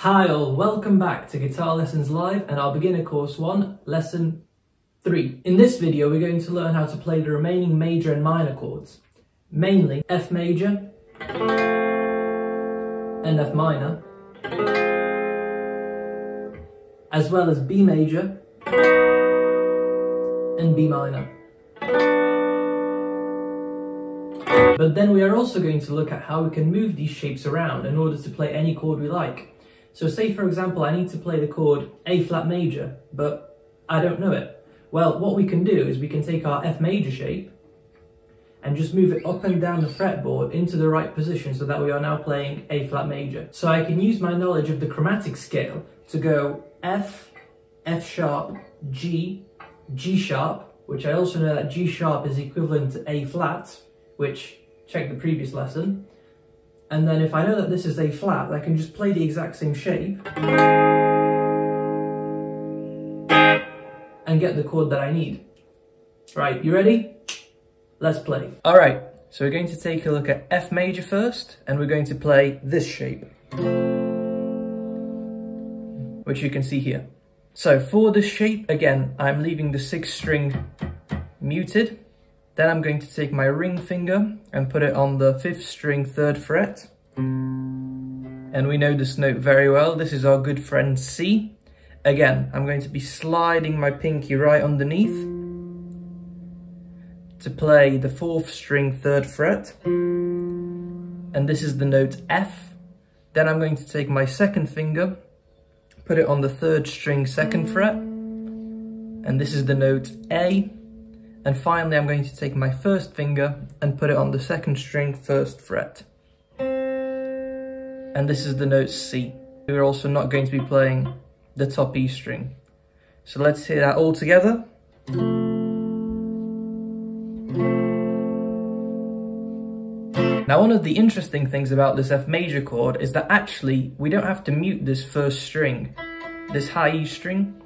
Hi all, welcome back to Guitar Lessons Live and our beginner course 1, lesson 3. In this video we're going to learn how to play the remaining major and minor chords, mainly F major and F minor, as well as B major and B minor. But then we are also going to look at how we can move these shapes around in order to play any chord we like. So say for example I need to play the chord A flat major, but I don't know it. Well, what we can do is we can take our F major shape and just move it up and down the fretboard into the right position so that we are now playing A flat major. So I can use my knowledge of the chromatic scale to go F, F sharp, G, G sharp, which I also know that G sharp is equivalent to A flat, which check the previous lesson. And then if I know that this is A flat, I can just play the exact same shape and get the chord that I need. Right, you ready? Let's play. All right, so we're going to take a look at F major first, and we're going to play this shape, which you can see here. So for this shape, again, I'm leaving the sixth string muted, then I'm going to take my ring finger and put it on the fifth string third fret. And we know this note very well. This is our good friend C. Again, I'm going to be sliding my pinky right underneath to play the fourth string third fret. And this is the note F. Then I'm going to take my second finger, put it on the third string second fret. And this is the note A. And finally, I'm going to take my first finger and put it on the second string first fret. And this is the note C. We're also not going to be playing the top E string. So let's hear that all together. Now one of the interesting things about this F major chord is that actually we don't have to mute this first string, this high E string.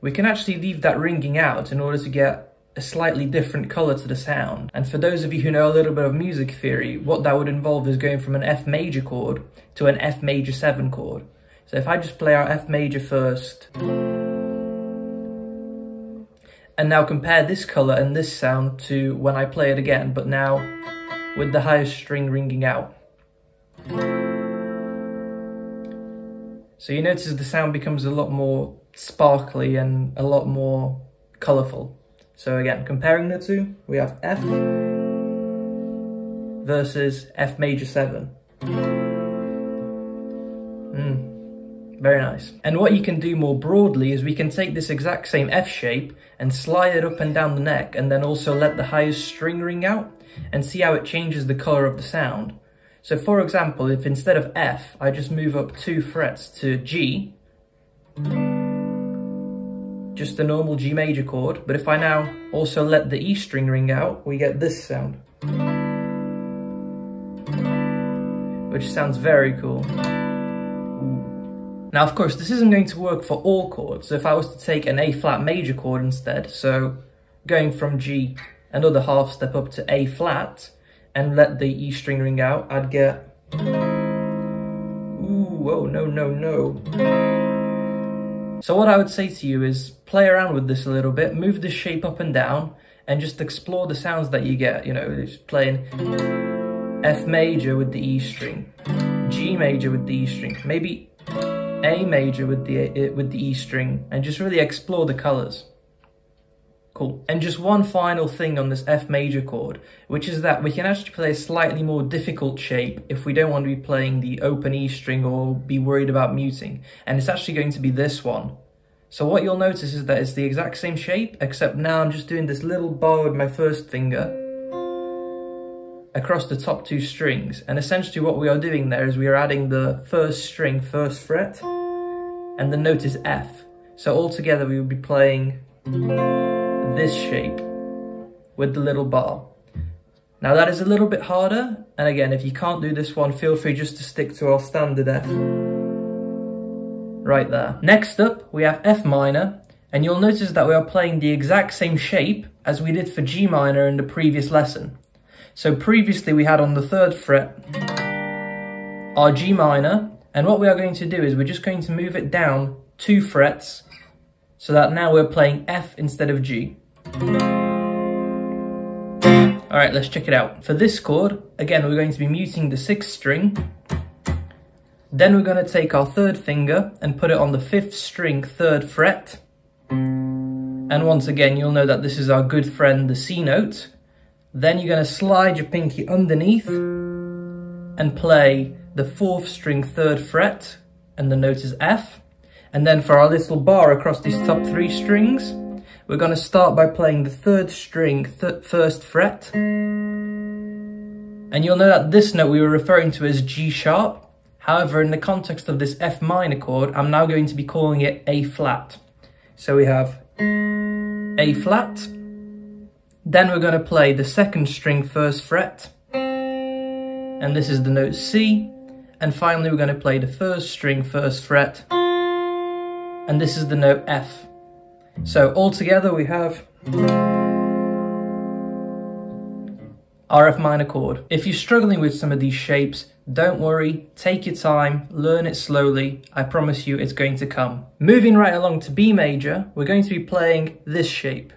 We can actually leave that ringing out in order to get a slightly different color to the sound. And for those of you who know a little bit of music theory, what that would involve is going from an F major chord to an F major 7 chord. So if I just play our F major first, and now compare this color and this sound to when I play it again, but now with the highest string ringing out. So you notice the sound becomes a lot more sparkly and a lot more colorful. So again, comparing the two, we have F versus F major 7. Mm, very nice. And what you can do more broadly is we can take this exact same F shape and slide it up and down the neck and then also let the highest string ring out and see how it changes the color of the sound. So for example, if instead of F, I just move up two frets to G, just a normal G major chord, but if I now also let the E string ring out, we get this sound. Which sounds very cool. Now of course this isn't going to work for all chords, so if I was to take an A flat major chord instead, so going from G another half step up to A flat and let the E string ring out, I'd get... Ooh, oh no no no. So what I would say to you is play around with this a little bit, move the shape up and down, and just explore the sounds that you get. You know, just playing F major with the E string, G major with the E string, maybe A major with the with the E string, and just really explore the colors. Cool. And just one final thing on this F major chord, which is that we can actually play a slightly more difficult shape if we don't want to be playing the open E string or be worried about muting. And it's actually going to be this one. So what you'll notice is that it's the exact same shape, except now I'm just doing this little bar with my first finger across the top two strings. And essentially what we are doing there is we are adding the first string, first fret, and the note is F. So altogether we will be playing this shape with the little bar. Now that is a little bit harder, and again, if you can't do this one, feel free just to stick to our standard F. Right there. Next up, we have F minor, and you'll notice that we are playing the exact same shape as we did for G minor in the previous lesson. So previously we had on the third fret our G minor, And what we are going to do is we're just going to move it down two frets so that now we're playing F instead of G. All right, let's check it out. For this chord, again, we're going to be muting the sixth string. Then we're going to take our third finger and put it on the fifth string, third fret. And once again, you'll know that this is our good friend, the C note. Then you're going to slide your pinky underneath and play the fourth string, third fret, and the note is F. And then for our little bar across these top three strings, we're going to start by playing the third string, th first fret. And you'll know that this note we were referring to as G sharp. However, in the context of this F minor chord, I'm now going to be calling it A flat. So we have A flat, then we're going to play the second string first fret, and this is the note C, and finally we're going to play the first string first fret, and this is the note F. So all together we have our F minor chord. If you're struggling with some of these shapes, don't worry, take your time, learn it slowly, I promise you it's going to come. Moving right along to B major, we're going to be playing this shape.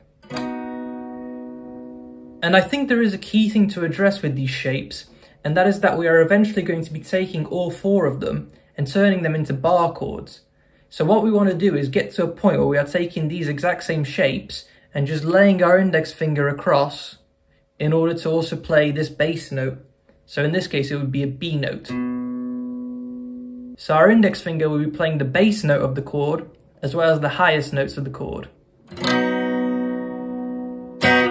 And I think there is a key thing to address with these shapes, and that is that we are eventually going to be taking all four of them and turning them into bar chords. So what we want to do is get to a point where we are taking these exact same shapes and just laying our index finger across in order to also play this bass note so in this case, it would be a B note. So our index finger will be playing the bass note of the chord, as well as the highest notes of the chord.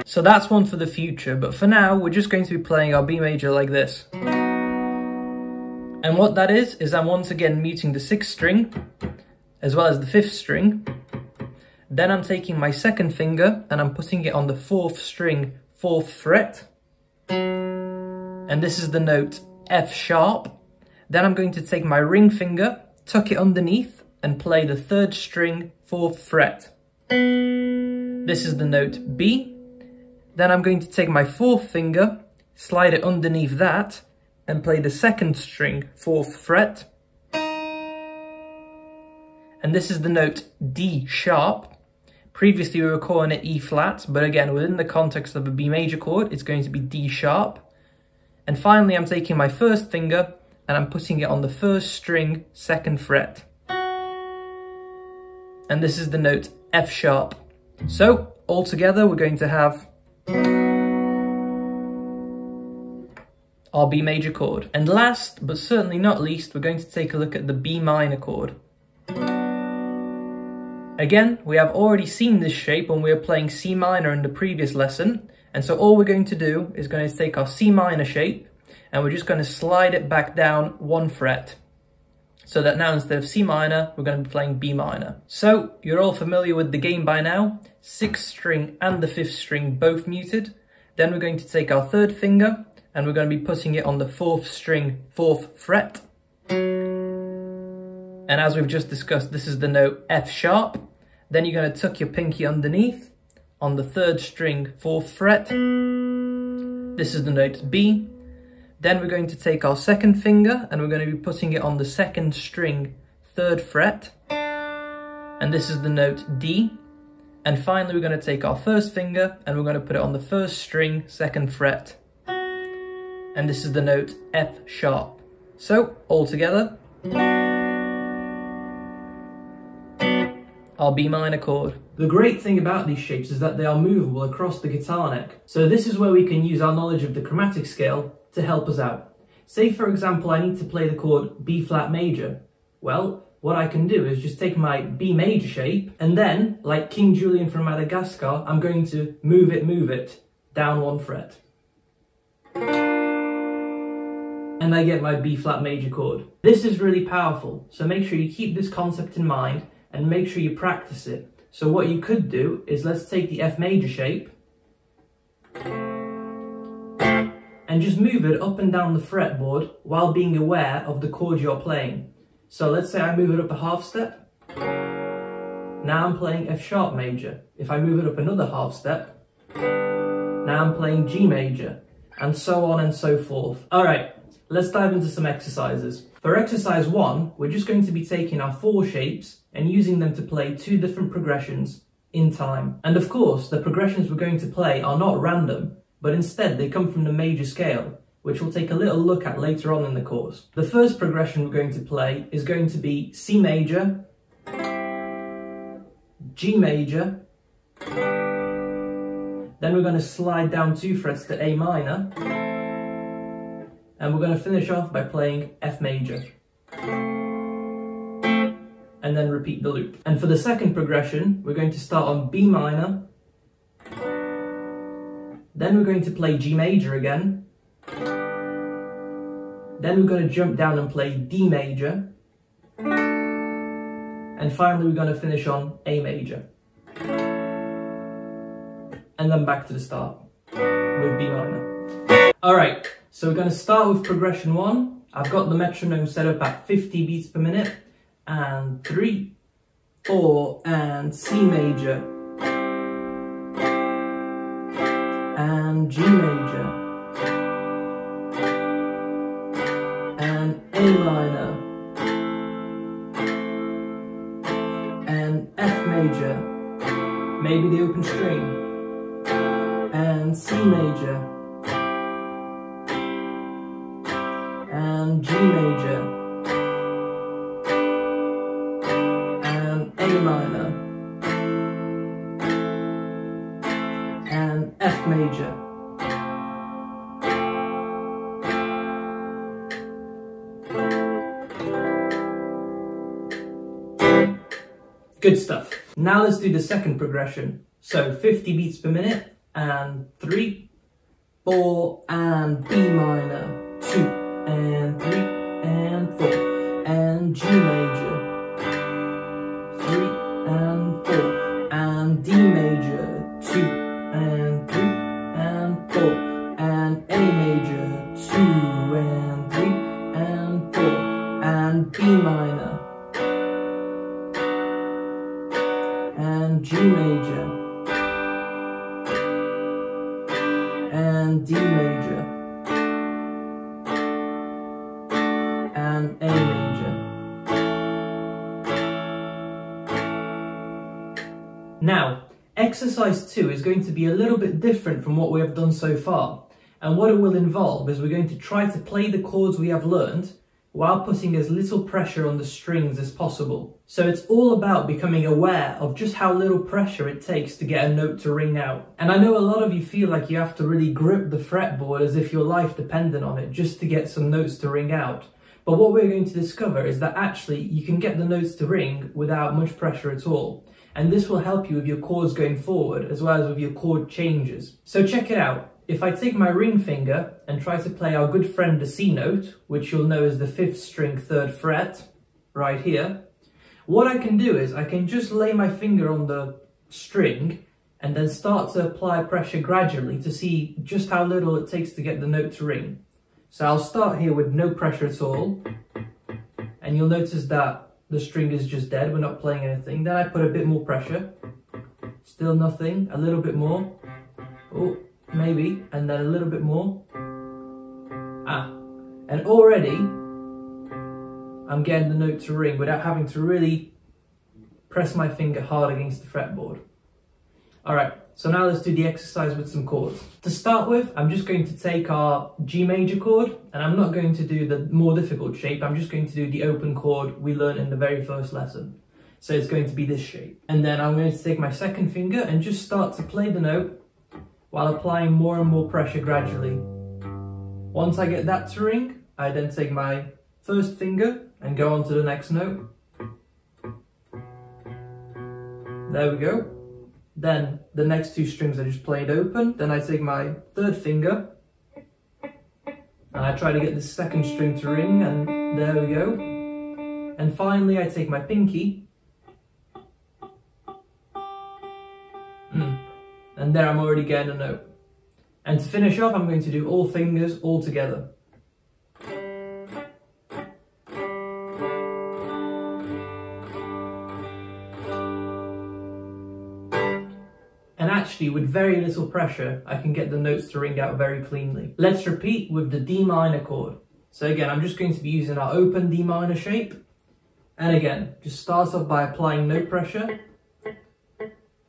So that's one for the future, but for now, we're just going to be playing our B major like this. And what that is, is I'm once again muting the sixth string, as well as the fifth string. Then I'm taking my second finger and I'm putting it on the fourth string, fourth fret and this is the note F sharp. Then I'm going to take my ring finger, tuck it underneath, and play the third string, fourth fret. This is the note B. Then I'm going to take my fourth finger, slide it underneath that, and play the second string, fourth fret. And this is the note D sharp. Previously we were calling it E flat, but again, within the context of a B major chord, it's going to be D sharp. And finally, I'm taking my first finger and I'm putting it on the first string, second fret. And this is the note F sharp. So, all together, we're going to have our B major chord. And last, but certainly not least, we're going to take a look at the B minor chord. Again, we have already seen this shape when we were playing C minor in the previous lesson, and so all we're going to do is going to take our C minor shape and we're just going to slide it back down one fret. So that now instead of C minor, we're going to be playing B minor. So you're all familiar with the game by now. Sixth string and the fifth string both muted. Then we're going to take our third finger and we're going to be putting it on the fourth string, fourth fret. And as we've just discussed, this is the note F sharp. Then you're going to tuck your pinky underneath on the third string, fourth fret. This is the note B. Then we're going to take our second finger and we're going to be putting it on the second string, third fret. And this is the note D. And finally, we're going to take our first finger and we're going to put it on the first string, second fret. And this is the note F sharp. So, all together. Our B minor chord. The great thing about these shapes is that they are movable across the guitar neck. So this is where we can use our knowledge of the chromatic scale to help us out. Say for example I need to play the chord B flat major. Well, what I can do is just take my B major shape and then, like King Julien from Madagascar, I'm going to move it, move it, down one fret. And I get my B flat major chord. This is really powerful, so make sure you keep this concept in mind and make sure you practice it. So what you could do is let's take the F major shape and just move it up and down the fretboard while being aware of the chord you're playing. So let's say I move it up a half step. Now I'm playing F sharp major. If I move it up another half step, now I'm playing G major, and so on and so forth. All right, let's dive into some exercises. For exercise one, we're just going to be taking our four shapes and using them to play two different progressions in time. And of course, the progressions we're going to play are not random, but instead they come from the major scale, which we'll take a little look at later on in the course. The first progression we're going to play is going to be C major, G major, then we're going to slide down two frets to A minor, and we're going to finish off by playing F major. And then repeat the loop. And for the second progression, we're going to start on B minor, then we're going to play G major again, then we're going to jump down and play D major, and finally we're going to finish on A major and then back to the start with B minor. Alright, so we're going to start with progression 1. I've got the metronome set up at 50 beats per minute, and 3, 4, and C major, and G major, and A minor, and F major, maybe the open string, and C major and G major and A minor and F major Good stuff. Now let's do the second progression. So 50 beats per minute and three, four, and B minor, and three, and four, and G Now, exercise 2 is going to be a little bit different from what we have done so far. And what it will involve is we're going to try to play the chords we have learned while putting as little pressure on the strings as possible. So it's all about becoming aware of just how little pressure it takes to get a note to ring out. And I know a lot of you feel like you have to really grip the fretboard as if your life depended on it just to get some notes to ring out. But what we're going to discover is that actually you can get the notes to ring without much pressure at all. And this will help you with your chords going forward as well as with your chord changes. So check it out. If I take my ring finger and try to play our good friend the C note, which you'll know is the fifth string third fret, right here, what I can do is I can just lay my finger on the string and then start to apply pressure gradually to see just how little it takes to get the note to ring. So I'll start here with no pressure at all, and you'll notice that the string is just dead, we're not playing anything. Then I put a bit more pressure, still nothing, a little bit more. Oh, maybe, and then a little bit more. Ah, and already I'm getting the note to ring without having to really press my finger hard against the fretboard. Alright, so now let's do the exercise with some chords. To start with, I'm just going to take our G major chord, and I'm not going to do the more difficult shape, I'm just going to do the open chord we learned in the very first lesson. So it's going to be this shape. And then I'm going to take my second finger and just start to play the note while applying more and more pressure gradually. Once I get that to ring, I then take my first finger and go on to the next note. There we go. Then the next two strings I just played open. Then I take my third finger and I try to get the second string to ring and there we go. And finally I take my pinky mm and there I'm already getting a note. And to finish off, I'm going to do all fingers all together. Actually, with very little pressure, I can get the notes to ring out very cleanly. Let's repeat with the D minor chord. So again, I'm just going to be using our open D minor shape. And again, just start off by applying note pressure.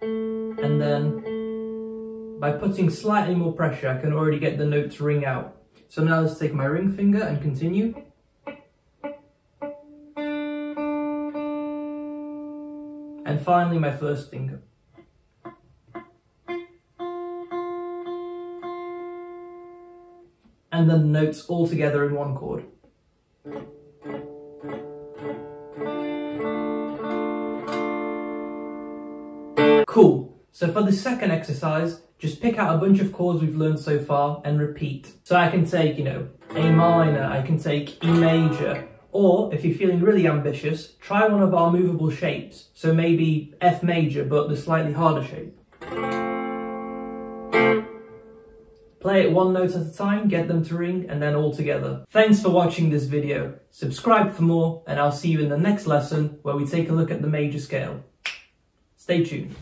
And then by putting slightly more pressure, I can already get the notes to ring out. So now let's take my ring finger and continue. And finally my first finger. And then the notes all together in one chord. Cool. So for the second exercise, just pick out a bunch of chords we've learned so far and repeat. So I can take, you know, A minor, I can take E major, or if you're feeling really ambitious, try one of our movable shapes. So maybe F major, but the slightly harder shape. Play it one note at a time, get them to ring, and then all together. Thanks for watching this video. Subscribe for more, and I'll see you in the next lesson where we take a look at the major scale. Stay tuned.